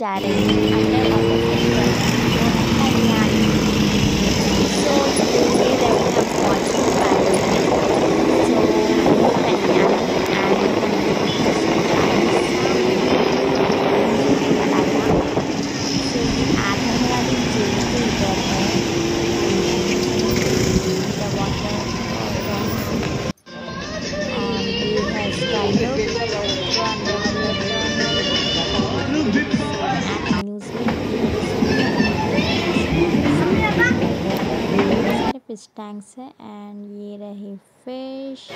जा रही हूँ under water festival Kalyan so today that हम watching pilot so Kalyan and so ये आधन वाली जेल के इधर है the water and we have fish tanks है एंड ये रही फ़िश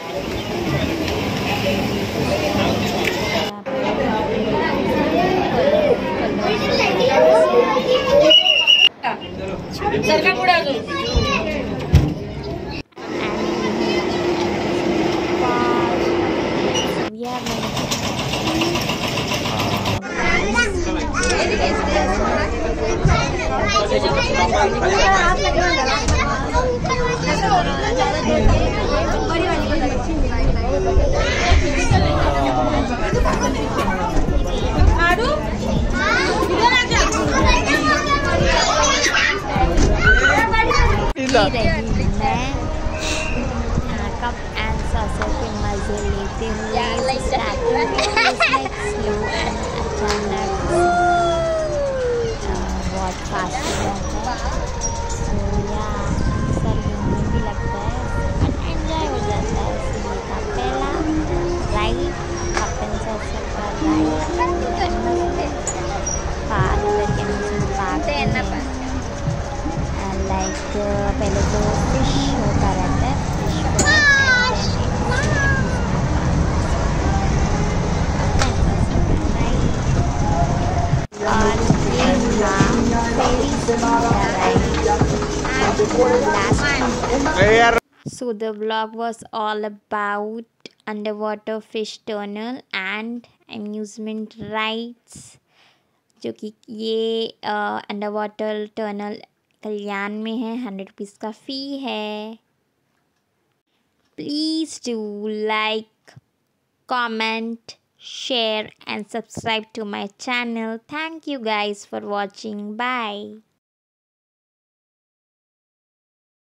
सरका पी रही मैं कप एंड सॉसर के मज़े लेते हुए स्लो एंड अचानक एक पहले तो फ़िश होता रहता है fish so the blog was all about under water fish tunnel and amusement rides जो कि ये अंडर वाटर टर्नल कल्याण में है हंड्रेड रुपीज़ का फ़ी है। Please do like comment share and subscribe to my channel thank you guys for watching bye